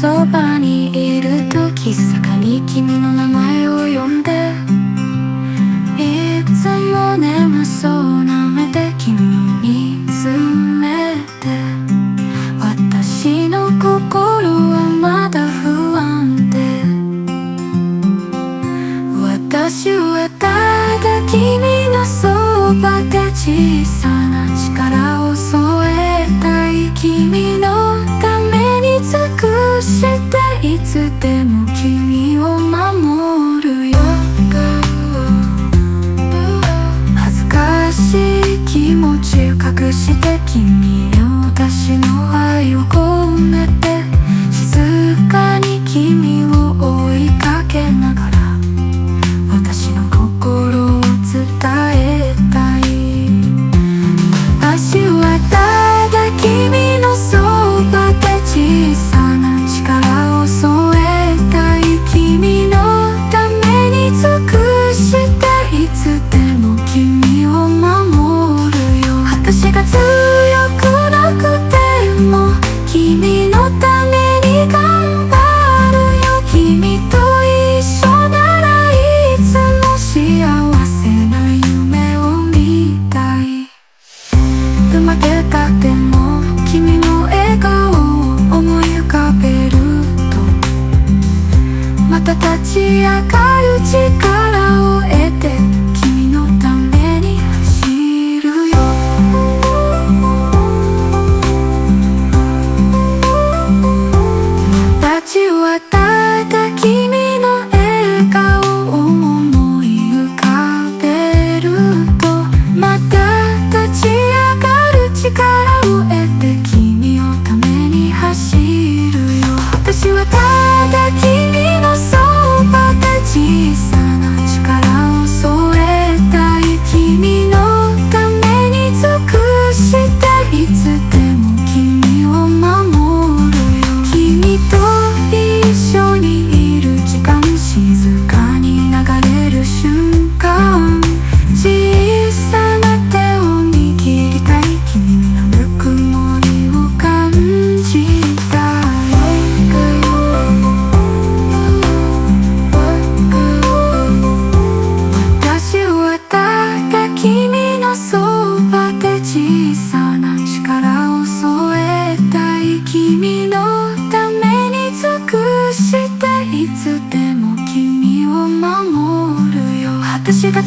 そばにいると静かに君の名前を呼んで。いつも眠そうな目で君を見つめて。私の心はまだ不安で。私はただ君のそばで小さな力を。君へ私の愛を込めて叩き私が